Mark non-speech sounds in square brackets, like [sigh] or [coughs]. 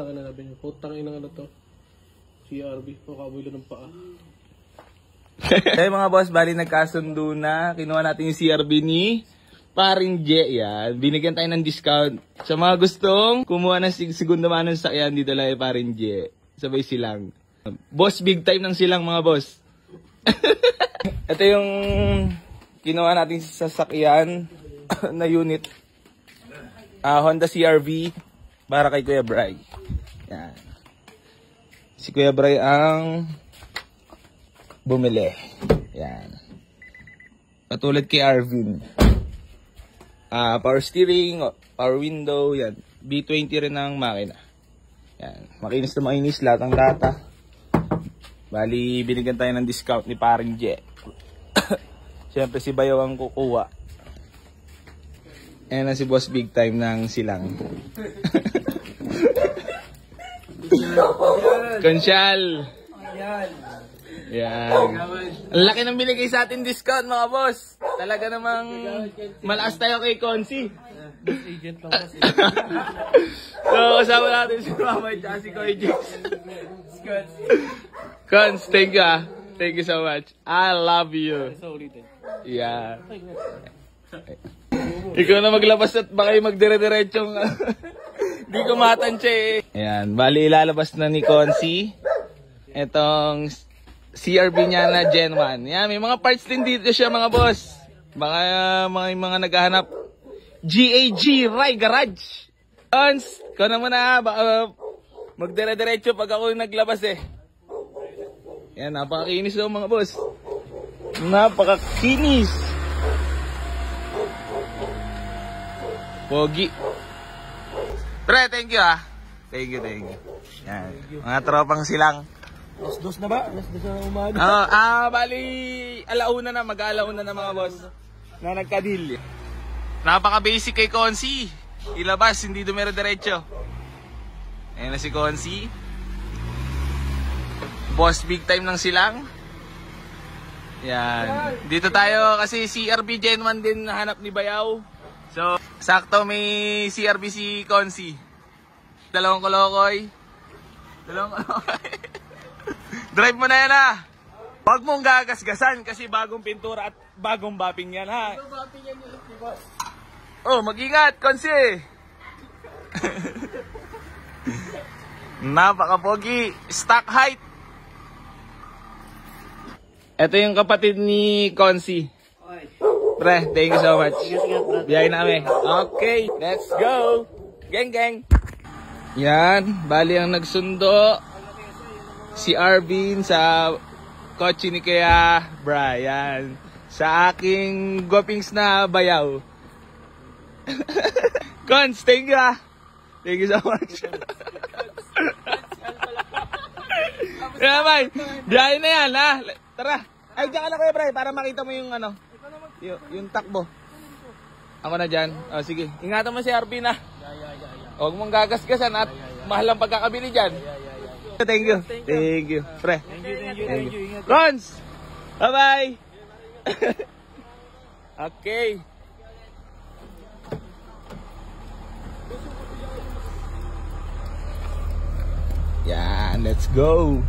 Tangin na natin. Putang ina ano to. CRB. Pakabulo ng paa. [laughs] Kaya mga boss, bali nagkasundo na. Kinuha natin yung CRB ni Paring J. Yan. Binigyan tayo ng discount. Sa mga gustong kumuha ng sig- segundo manong sakyan dito lang kay Paring J. Sabay silang. Boss, big time ng silang mga boss. [laughs] Ito yung kinuha natin sa sasakyan [coughs] na unit. Ah, Honda CRV para kay Kuya Bray. Yan. Si Kuya Bray ang bumili. Yan. Katulad kay Arvin. Ah, power steering, power window, yan. B20 rin ang makina. Yan. Makinis na makinis lahat ng data. Bali, binigyan tayo ng discount ni paring J. [coughs] Siyempre si Bayaw ang kukuha. Ayan na si Boss Big Time ng silang. [laughs] [laughs] Konsyal! Yan. Ang laki ng binigay sa atin discount mga boss. Talaga namang malakas tayo kay Konsi. Agent lang kasi. [laughs] so, kasama natin si Mama at si Koy. Cons, thank you ah. Thank you so much. I love you. Yeah. Ikaw na maglabas at baka yung magdire-diretsong [laughs] di ko matansya eh. Ayan, bali ilalabas na ni Consi. Itong CRB niya na Gen 1. Yan, may mga parts din dito siya mga boss. Baka mga, mga naghahanap. GAG Rai Garage. Cons, ikaw na muna baka magdire-diretso pag ako naglabas eh. Yan, napakakinis daw mga boss. Napakakinis. Pogi. Pre, thank you ah. Thank you, thank you. Yan. Mga tropang silang. Alas dos na ba? Alas dos na umaga. Ah, ah, bali, alauna na, mag-alauna na mga boss. Na nagkadil. Napaka-basic kay Konsi. Ilabas, hindi dumero diretso. Ayan na si Konsi. Boss big time ng silang. Yan. Dito tayo kasi CRB Gen 1 din hanap ni Bayaw. So, sakto may CRB si Konsi. Dalawang kolokoy. Dalawang kolokoy. [laughs] Drive mo na yan ha. Huwag mong gagasgasan kasi bagong pintura at bagong bapping yan ha. Oh, mag-ingat, Konsi. [laughs] Napaka-pogi. Stock height. Ito yung kapatid ni Konsi. Pre, thank you so much. Biyay na kami. Okay, let's go. Gang, gang. Yan, bali ang nagsundo. Si Arvin sa kotse ni kaya Brian. Sa aking guwapings na bayaw. [laughs] Cons, thank you ah. Thank you so much. [laughs] Bay, biyahe na yan ha. Tara. Ay, diyan ka na kuya Bray para makita mo yung ano. Yung, yung takbo. Ako na dyan. Oh, sige. Ingatan mo si Arvin ah. Huwag mong gagasgasan at mahal ang pagkakabili dyan. Thank you. Thank you. Pre. Thank you, thank you, thank you. Cons! Bye-bye! [laughs] okay. Yan, let's go.